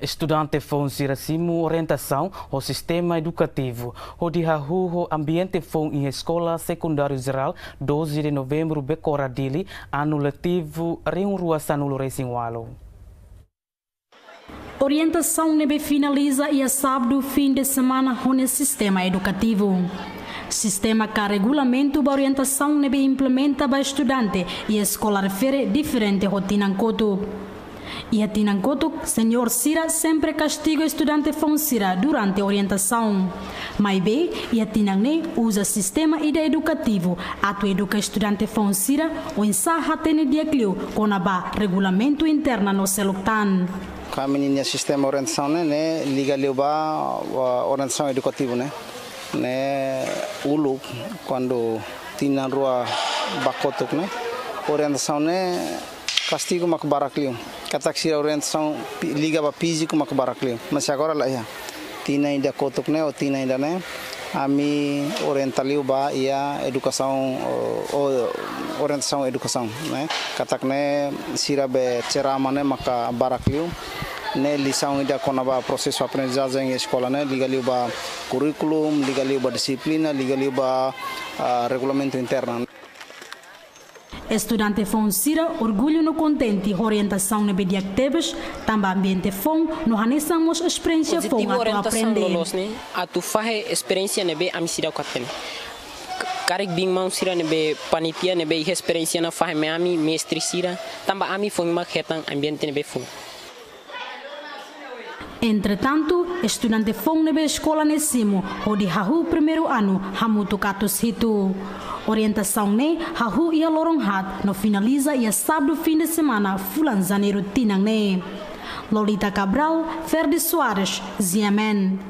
Estudante foi um orientação ao sistema educativo. O dia o ambiente foi em escola secundária geral 12 de novembro Becoradili, ano letivo Rinruasan Racing Walo. Orientação nebe finaliza e a sábado fim de semana no sistema educativo. Sistema que regulamento da orientação nebe implementa para estudante e escola refere diferente rotina coto. E a Tinancoto, senhor Sira sempre castiga o estudante Fonsira durante a orientação. Mas bem, e a Tinangne usa sistema ida educativo, ato educa estudante Fonsira, o ensaha tene diaglio com a regulamento interno no Seluktan. Kami ni sistema orientação né, né? Liga leuba orientação educativa né, né? Ulu quando tinha rua bakotok né? Orientação né castigo mak baraklium katak sira orientação liga ba físico mak baraklium mas agora lá ya tina ainda kotok né? Ou tina ainda né? Ami orientaliu ba ia educação orientação educação né? Katak né? Sira be cerama né? Maka baraklium né? Lição ainda com a processo aprendizagem em escola né? Liga liu ba curriculum liga liu ba disciplina liga liu ba uh, regulamento interno Estudante Fonsira orgulho no contente orientação na bediak tebes, também ambiente fon no hanesamos experiência fon a aprender. Lolos ne, a tu fahe experiência nebe amisira katen. Karek bing mau sira nebe panitia nebe experiência na fahe me ami mestre sira, também ami fon mak hetang ambiente nebe fon. Entretanto, estudante fong nebe escola nesimo, hodi hahu primeiro ano, hamutu katus hitu. Orientação ne, hahu ia lorong hat, no finaliza ia sábado fim de semana, fulan janeiro tinang ne. Lolita Cabral, Ferdi Soares, Ziamen.